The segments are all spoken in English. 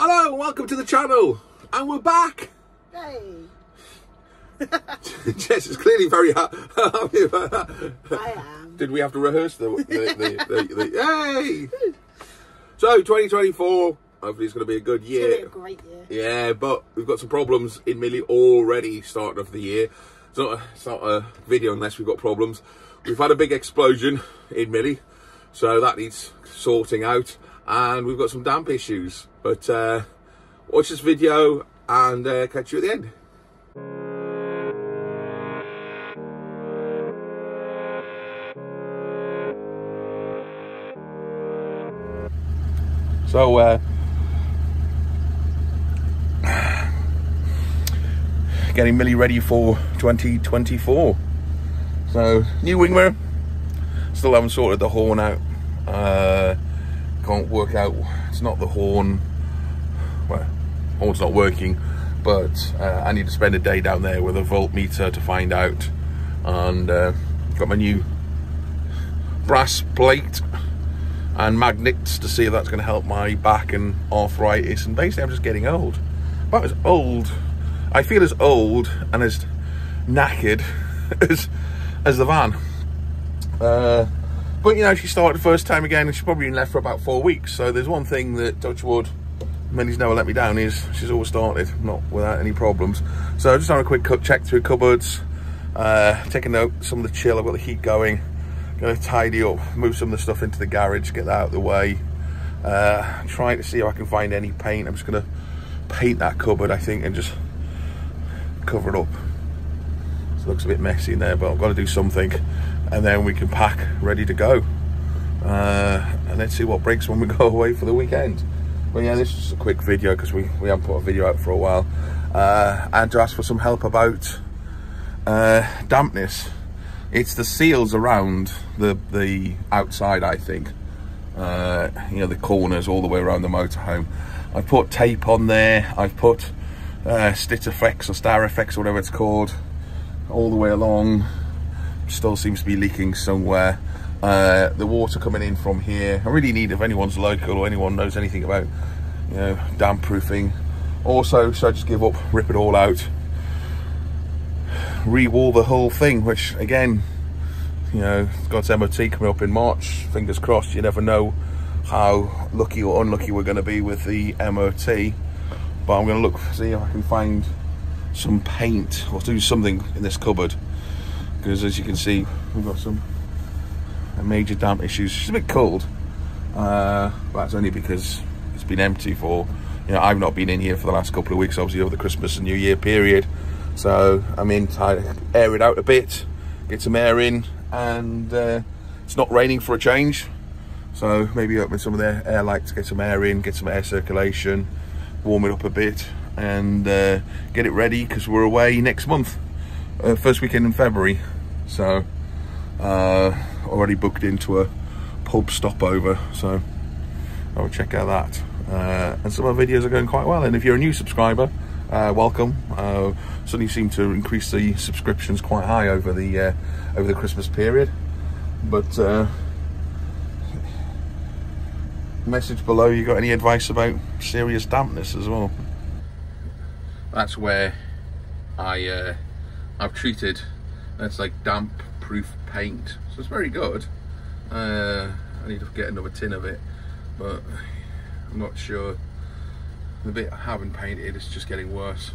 Hello, welcome to the channel, and we're back. Hey, Jess is clearly very ha- happy about that. I am. Did we have to rehearse the the, the, the, Yay! So 2024, hopefully it's going to be a good It's gonna be a year. great year. Yeah, but we've got some problems in Millie already starting of the year. It's not, a, it's not a video unless we've got problems. We've had a big explosion in Millie, so that needs sorting out. And we've got some damp issues. But uh, watch this video and uh, catch you at the end. So, uh, getting Millie ready for 2024. So, new wing mirror. Still haven't sorted the horn out. Uh, can't work out. It's not the horn. Horn's not working, but uh, I need to spend a day down there with a voltmeter to find out. And uh, got my new brass plate and magnets to see if that's going to help my back and arthritis. And basically, I'm just getting old. About as old, I feel as old and as knackered as as the van. Uh, but you know, she started the first time again, and she's probably been left for about four weeks. So there's one thing that Touchwood, Millie's never let me down is she's always started, not without any problems. So just having a quick check through cupboards, uh, taking out some of the chill. I've got the heat going. Gonna tidy up, move some of the stuff into the garage, get that out of the way. Uh, trying to see if I can find any paint. I'm just gonna paint that cupboard, I think, and just cover it up. So it looks a bit messy in there, but I've got to do something, and then we can pack, ready to go. Uh, and let's see what breaks when we go away for the weekend. But yeah, this is a quick video because we, we haven't put a video out for a while. Uh, and to ask for some help about uh, dampness. It's the seals around the the outside, I think. Uh, you know, the corners all the way around the motorhome. I put tape on there. I've put uh, Effects or Star Effects or whatever it's called all the way along. Still seems to be leaking somewhere. Uh, the water coming in from here. I really need if anyone's local or anyone knows anything about you know damp proofing. Also, should I just give up, rip it all out, re-wall the whole thing? Which again, you know, God's MOT coming up in March. Fingers crossed. You never know how lucky or unlucky we're going to be with the MOT. But I'm going to look see if I can find some paint or do something in this cupboard because as you can see we've got some major damp issues it's a bit cold. Uh, but that's only because it's been empty for you know I've not been in here for the last couple of weeks obviously over the Christmas and New Year period. So I'm in to air it out a bit get some air in and uh, it's not raining for a change. So maybe open some of the air lights get some air in get some air circulation warm it up a bit and uh, get it ready because we're away next month uh, first weekend in February. So uh, already booked into a pub stopover so I'll check out that. Uh, and some of our videos are going quite well and if you're a new subscriber uh, welcome. Uh, suddenly seem to increase the subscriptions quite high over the uh, over the Christmas period. But uh, message below you got any advice about serious dampness as well? That's where I uh, I've treated that's like damp proof paint. So it's very good. Uh, I need to get another tin of it but I'm not sure. The bit I haven't painted is just getting worse.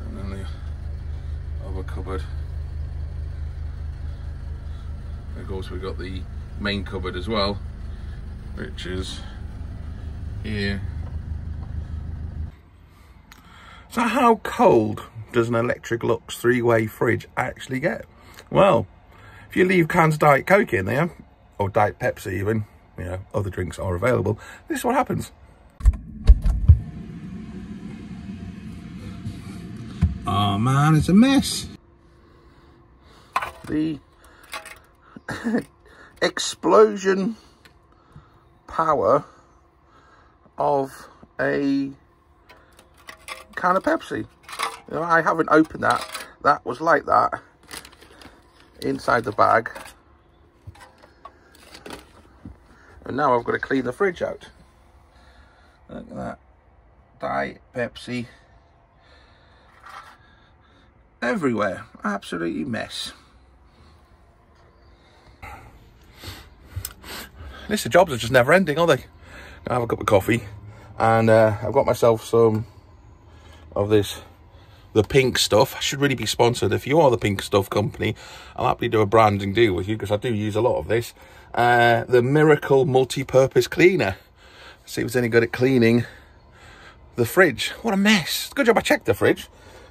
And then the other cupboard. Of course we've got the main cupboard as well which is here. So how cold does an Electrolux three-way fridge actually get? Well, if you leave cans of Diet Coke in there, or Diet Pepsi even, you know, other drinks are available, this is what happens. Oh man, it's a mess. The explosion power of a can of Pepsi. You know, I haven't opened that. That was like that inside the bag. And now I've got to clean the fridge out. Look at that. Diet Pepsi. Everywhere. Absolutely mess. List of jobs are just never ending, are they? I have a cup of coffee and uh, I've got myself some of this the pink stuff. I should really be sponsored. If you are the pink stuff company, I'll happily do a branding deal with you because I do use a lot of this. Uh, the Miracle Multi-Purpose Cleaner. See if it's any good at cleaning the fridge. What a mess. Good job I checked the fridge.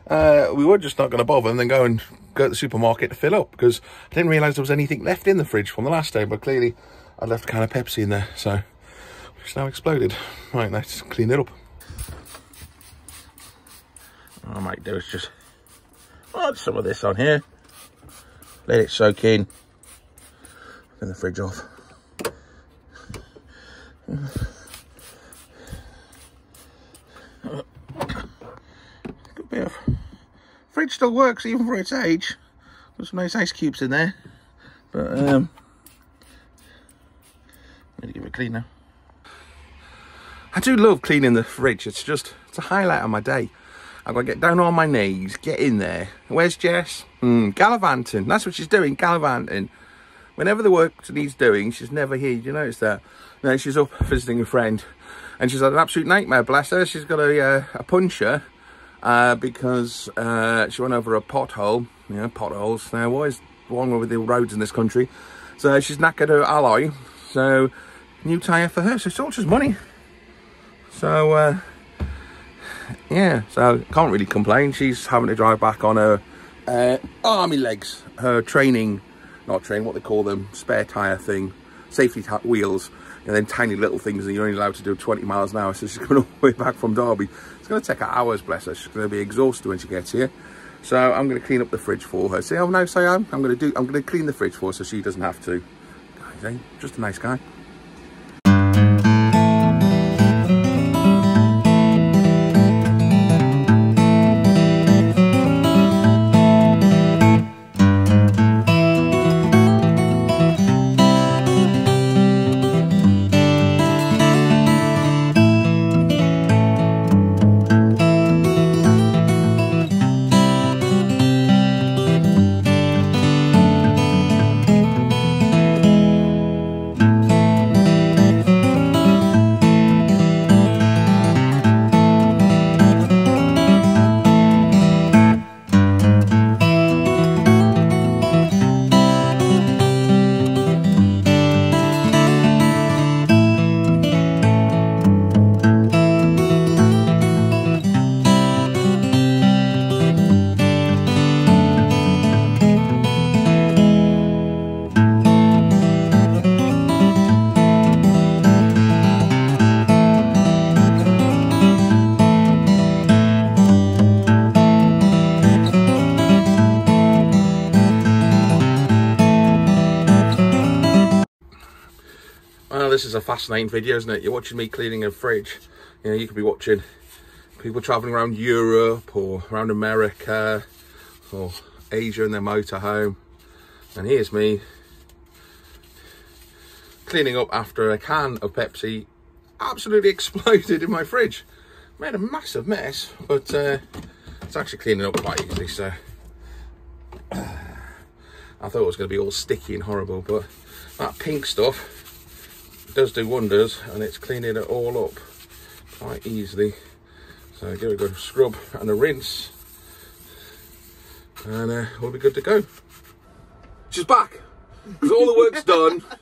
Uh, we were just not going to bother and then go and go to the supermarket to fill up because I didn't realise there was anything left in the fridge from the last day, but clearly I left a can of Pepsi in there, so it's now exploded. Right, let's clean it up. Might do is just add some of this on here, let it soak in, turn the fridge off. Good bit of fridge still works even for its age. Got some nice ice cubes in there, but um, need to give it a clean now. I do love cleaning the fridge. It's just, it's a highlight of my day. I've got to get down on my knees, get in there. Where's Jess? Mm, gallivanting. That's what she's doing, gallivanting. Whenever the work needs doing, she's never here. You notice that? No, she's up visiting a friend. And she's had an absolute nightmare, bless her. She's got a, uh, a puncher uh, because uh, she went over a pothole. You know, potholes. Now, what is wrong with the roads in this country? So she's knackered her alloy. So, new tyre for her. So it's all just money. So, uh, yeah, so can't really complain. She's having to drive back on her uh, army legs, her training, not training, what they call them, spare tyre thing, safety wheels, and then tiny little things, and you're only allowed to do 20 miles an hour. So she's going all the way back from Derby. It's going to take her hours, bless her. She's going to be exhausted when she gets here. So I'm going to clean up the fridge for her. See how nice I am? I'm going to do. I'm going to clean the fridge for her so she doesn't have to. Eh? Just a nice guy. Is a fascinating video, isn't it? You're watching me cleaning a fridge. You know, you could be watching people traveling around Europe or around America or Asia in their motorhome. And here's me cleaning up after a can of Pepsi absolutely exploded in my fridge. Made a massive mess, but uh, it's actually cleaning up quite easily, so I thought it was going to be all sticky and horrible, but that pink stuff does do wonders and it's cleaning it all up quite easily. So give it a good scrub and a rinse and uh, we'll be good to go. She's back because all the work's done.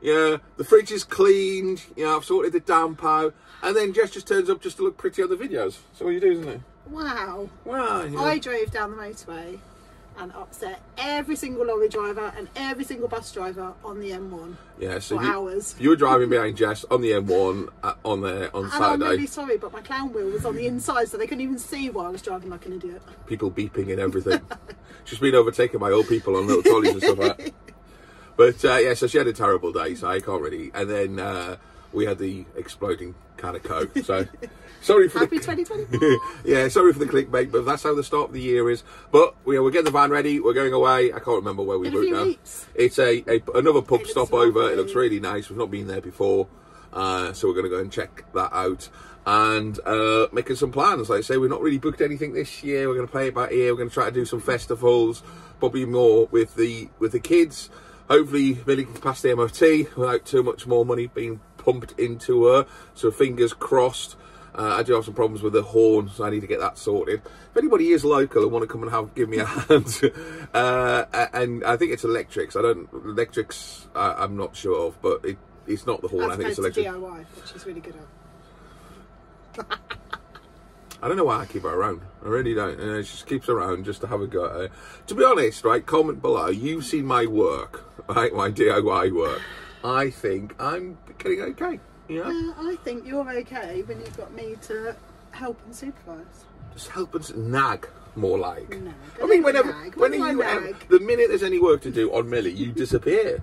Yeah, the fridge is cleaned. Yeah, I've sorted the damp out. And then Jess just turns up just to look pretty on the videos. So what you do, isn't it? Wow. Wow. Yeah. I drove down the motorway and upset every single lorry driver and every single bus driver on the M1 yeah, so for you, hours. you were driving behind Jess on the M1 uh, on there on And I'm really sorry, but my clown wheel was on the inside, so they couldn't even see why I was driving like an idiot. People beeping and everything. She's been overtaken by old people on little trolleys and stuff like that. But uh, yeah, so she had a terrible day, so I can't really. And then uh, we had the exploding can of coke. So sorry for Happy the 2024. yeah, sorry for the clickbait, but that's how the start of the year is. But we, we're getting the van ready. We're going away. I can't remember where we few now. It's a, a another pub It looks stop over. It looks really nice. We've not been there before. Uh, so we're going to go and check that out and uh, making some plans. Like I say, we're not really booked anything this year. We're going to play it by ear. We're going to try to do some festivals, probably more with the with the kids. Hopefully, Millie can pass the MOT without too much more money being pumped into her. So fingers crossed. Uh, I do have some problems with the horn, so I need to get that sorted. If anybody is local and want to come and have give me a hand, uh, and I think it's electrics. I don't electrics. I, I'm not sure of, but it, it's not the horn. As I think it's electric. DIY, which is really good at. I don't know why I keep her around. I really don't. And she just keeps around just to have a go at her. To be honest, right, comment below. You've seen my work, right, my DIY work. I think I'm getting okay. Yeah. Uh, I think you're okay when you've got me to help and supervise. Just help us nag, more like. Nag. I mean, I whenever, nag. when you, do I ever- nag? the minute there's any work to do on Millie, you disappear.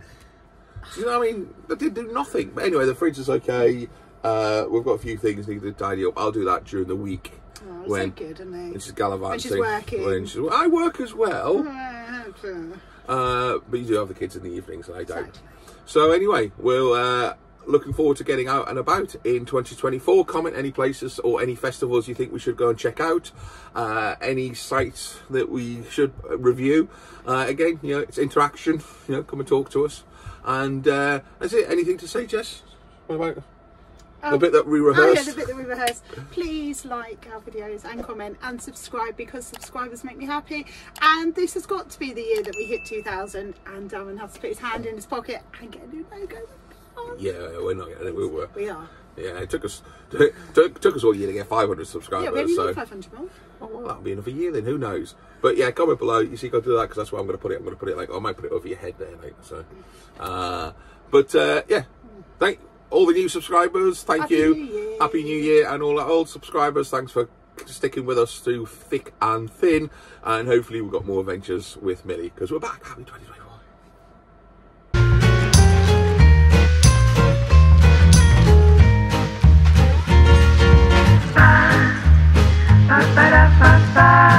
Do you know what I mean? I did do nothing. But anyway, the fridge is okay. Uh, we've got a few things need to tidy up. I'll do that during the week. Oh, it's when so good, isn't he? when she's gallivanting. When she's working. When she's- I work as well. Exactly. Uh, but you do have the kids in the evenings, and I don't. So anyway, we'll uh, looking forward to getting out and about in 2024. Comment any places or any festivals you think we should go and check out. Uh, any sites that we should review. Uh, again, you know, it's interaction. You know, come and talk to us. And uh, that's it. Anything to say, Jess? What about the Oh, bit that we rehearsed. Oh yeah, the bit that we rehearsed. Please like our videos and comment and subscribe because subscribers make me happy. And this has got to be the year that we hit 2000 and Darren has to put his hand in his pocket and get a new logo. Yeah, we're not getting it. We were. We are. Yeah, it took us took, took us all year to get 500 Yeah, subscribers. we only so. 500 more. Oh, well, that'll be another year then. Who knows? But yeah, comment below. You see, to do that because that's where I'm going to put it. I'm going to put it like I might put it over your head there, mate. so. Uh, but uh, yeah, thank all the new subscribers, thank Happy you. New Happy New Year and all our old subscribers, thanks for sticking with us through thick and thin. And hopefully we've got more adventures with Millie because we're back. Happy 2021. ba da ba ba